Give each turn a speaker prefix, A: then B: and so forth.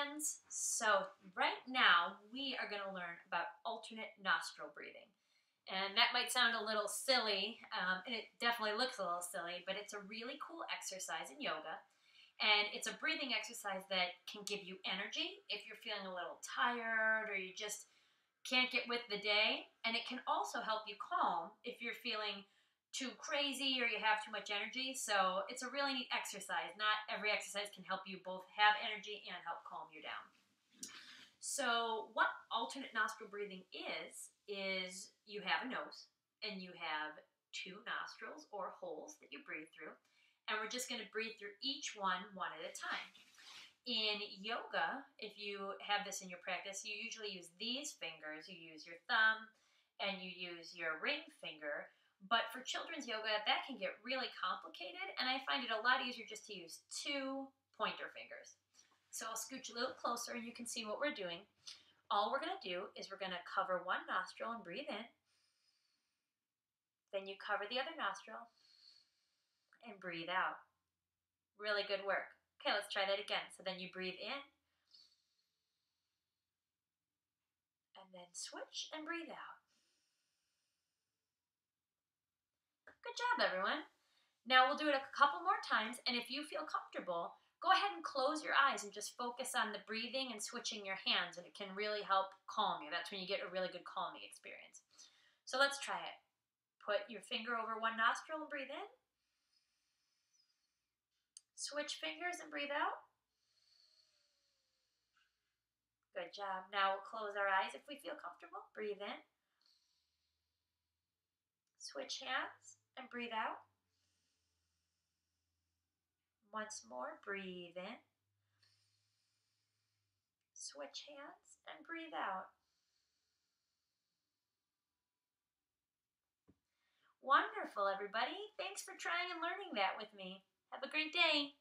A: friends. So, right now we are going to learn about alternate nostril breathing. And that might sound a little silly, um, and it definitely looks a little silly, but it's a really cool exercise in yoga. And it's a breathing exercise that can give you energy if you're feeling a little tired or you just can't get with the day. And it can also help you calm if you're feeling too crazy or you have too much energy. So it's a really neat exercise. Not every exercise can help you both have energy and help calm you down. So, what alternate nostril breathing is, is you have a nose and you have two nostrils or holes that you breathe through. And we're just going to breathe through each one one at a time. In yoga, if you have this in your practice, you usually use these fingers. You use your thumb and you use your ring finger but for children's yoga, that can get really complicated, and I find it a lot easier just to use two pointer fingers. So I'll scooch a little closer and you can see what we're doing. All we're going to do is we're going to cover one nostril and breathe in. Then you cover the other nostril and breathe out. Really good work. Okay, let's try that again. So then you breathe in. And then switch and breathe out. Good job, everyone. Now we'll do it a couple more times, and if you feel comfortable, go ahead and close your eyes and just focus on the breathing and switching your hands, and it can really help calm you. That's when you get a really good calming experience. So let's try it. Put your finger over one nostril and breathe in. Switch fingers and breathe out. Good job. Now we'll close our eyes if we feel comfortable. Breathe in. Switch hands and breathe out. Once more, breathe in. Switch hands and breathe out. Wonderful, everybody. Thanks for trying and learning that with me. Have a great day.